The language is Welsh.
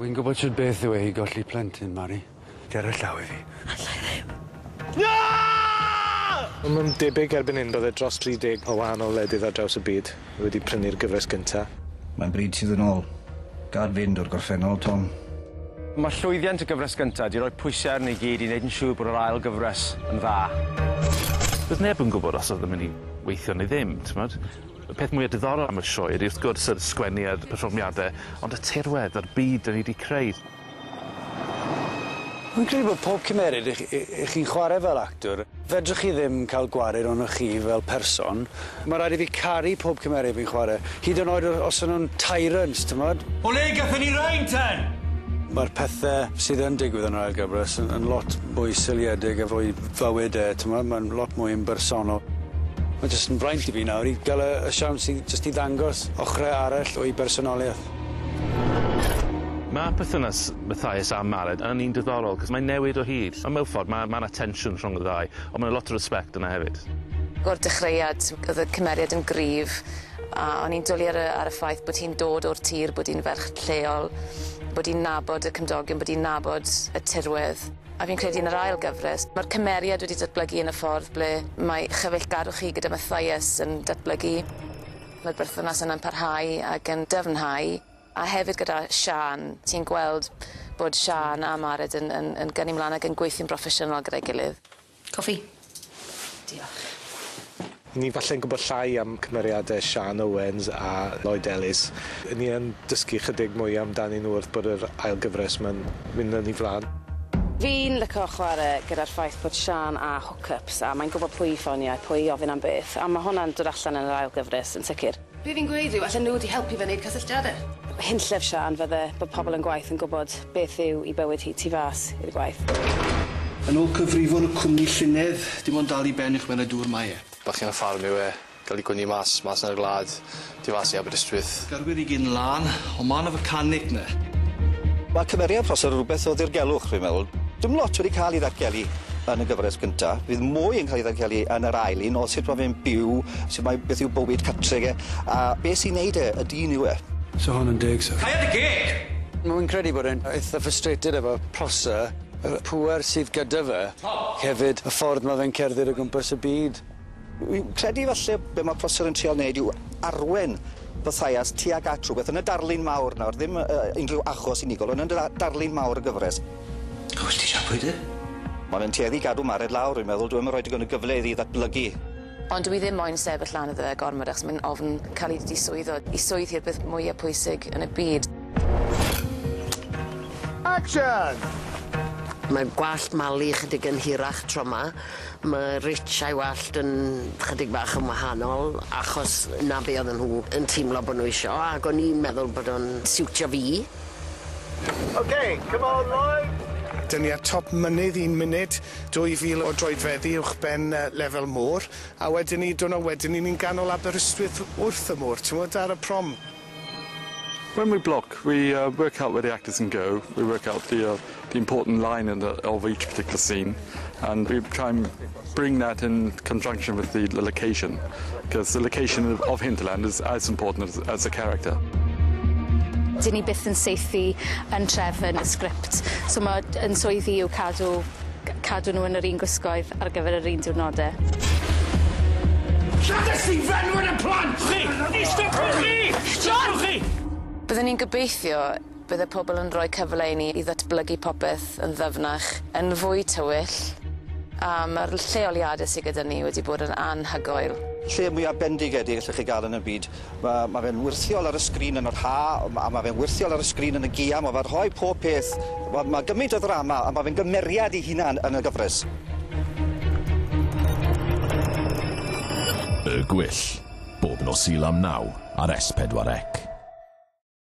Wy'n gwybod shwd beth yw e i golli plentyn, Mari. Ger y llaw i fi. Allai ddim. Na! Mae'n debyg erbyn hyn bod e dros 30 o wahanol ledydd ar draws y byd wedi prynu'r gyfres gyntaf. Mae'n bryd sydd yn ôl. Gad fynd o'r gorffennol, Tom. Mae llwyddiant y gyfres gyntaf wedi rhoi pwysau arni gyd i wneud yn siŵr bod yr ail gyfres yn dda. Doedd neb yn gwybod os oedd yn mynd i weithio neu ddim, ti'n Y peth mwyaf diddorol am y sioe ydy wrth gwrs yr sgwennu a'r perfformiadau, ond y tirwedd a'r byd 'dyn ni wedi creu. Wy'n credu bod pob cymeriad i, i, i chi'n chwarae fel actor fedrwch chi ddim cael gwared o'n chi fel person Mae rhaid i fi caru pob cymerid fi'n chwarae, hyd yn oed os o'n nhw'n tyrants ti'n t'mod? O le gathon ni rain ten? Mae'r pethau sydd yn digwydd yn yr ail gyfres yn, yn lot mwy syliedig a fwy fywydau, ti'n e, t'mod? Mae'n lot mwy yn bersonol. Mae jyst yn braint i fi nawr i gael y, y siawns i jyst i ddangos ochrau arall o'i bersonoliaeth. Mae perthynas Matthias a Mared yn un diddorol, cos mae'n newid o hyd. Ond mewn ffordd, mae yna tensiwn rhwng y ddau, ond mae'n lot o respect yna hefyd. O'r dechreuad, oedd y cymeriad yn gryf, a o'n i'n dwli ar y ar y ffaith bod hi'n dod o'r tir bod hi'n ferch lleol bod hi'n nabod y cymdogion bod hi'n nabod y tirwedd. A fi'n credu yn yr ail gyfres, ma'r cymeriad wedi datblygu yn y ffordd ble mae chyfeillgarwch chi gyda Mathias yn datblygu. Mae'r berthynas yna'n parhau ac yn dyfnhau. A hefyd gyda Sian, ti'n gweld bod Sian a Mared yn, yn, yn gynnu mlaen ac yn gweithio'n broffesiynol gyda'i gilydd. Coffi. Diolch. Ni falle'n gwybod llai am cymeriadau Sian Owens a Lloyd Ellis. Ni yn dysgu chydig mwy amdani nhw wrth bod yr ail gyfres mae'n mynd yn ei flan. Fi'n lyco chwarae gyda'r ffaith bod Sian a hookups a mae'n gwybod pwy i ffonio a pwy i ofyn am beth a mae hwnna'n dod allan yn yr ail gyfres yn sicr. Be fi'n gweud yw, allan nhw wedi helpu fe wneud cysylltiadau? Hynllef Sian fydde bod pobl yn gwaith yn gwybod beth yw i bywyd hi tu fas i'r gwaith. Yn ôl cyfrifon y cwmni llynedd, dim ond dal i ben i'ch mewn y dŵr mae e bachgen o ffarm yw e gael ei gwni mas mas yn y glad, di fas i Aberystwyth. Gyrwyr i gyn lan, ond ma'n y fecanic ne. Mae cymeriad Prosser rhywbeth o ddirgelwch fi'n meddwl. Dim lot wedi cael ei ddatgelu yn y gyfres gynta fydd mwy yn cael ei ddatgelu yn yr ail un o sut mae fe'n byw sut mae beth yw bywyd cartre e, a beth sy'n neud e y dyn yw e. So hon yn deg sir. Cau y geg! Mae'n credu bod e'n eitha frustrated efo Prosser y pŵer sydd gyda fe. Hefyd y ffordd mae fe'n cerdded o gwmpas y byd. Wi'n credu falle be' ma' prosser yn trial neud yw arwen Mathias tuag at rhywbeth yn y darlun mawr nawr ddim uh, unrhyw achos unigol ond yn y darlun mawr y gyfres. A wel ti siapio pwy de? Ma' fe'n tueddu gadw Mared lawr dwi'n meddwl dwi'n rhoi digon o gyfle iddi ddatblygu. Ond dwi ddim moyn sefyll lan iddo fe gormod achos mae'n ofn cael ei diswyddo. I swydd i'r peth mwyaf pwysig yn y byd. Action! Mae'r gwallt malu chydig yn hirach tro yma. Mae rich a'i wallt yn chydig bach yn wahanol achos 'na be odden nhw yn teimlo bod nhw isio ac o'n i'n meddwl bod o'n siwtio fi. OK, come on Lloyd. 'Dyn ni ar e top mynydd un munud 2000 o droedfeddi uwchben yy lefel môr a wedyn ni, diwrnod wedyn ni'n ganol Aberystwyth wrth y môr t'mod ar y prom. When we block, we uh, work out where the actors can go. We work out the, uh, the important line the, of each particular scene, and we try and bring that in conjunction with the, the location, because the location of Hinterland is as important as, as the character. Dyn ni byth yn seithi yn trefn y sgript. So mae yn swyddi yw cadw, cadw nhw yn yr un gwisgoedd ar gyfer yr un diwrnodau. Lladys i fenwyn y ni'n gobeithio bydde pobl yn rhoi cyfle i ni i ddatblygu popeth yn ddyfnach yn fwy tywyll a mae'r lleoliadau sydd gyda ni wedi bod yn anhygoel. Lle mwyaf bendigedig allwch chi gael yn y byd. Mae, ma fe'n wirthiol ar y sgrin yn yr ha, a mae fe'n wirthiol ar y sgrin yn y gia, Mae fe'n rhoi pob peth. Mae, ma gymaint o ddrama, a mae fe'n gymeriad i hunan yn y gyfres. Y Gwyll, bob nos i lam naw ar S4C.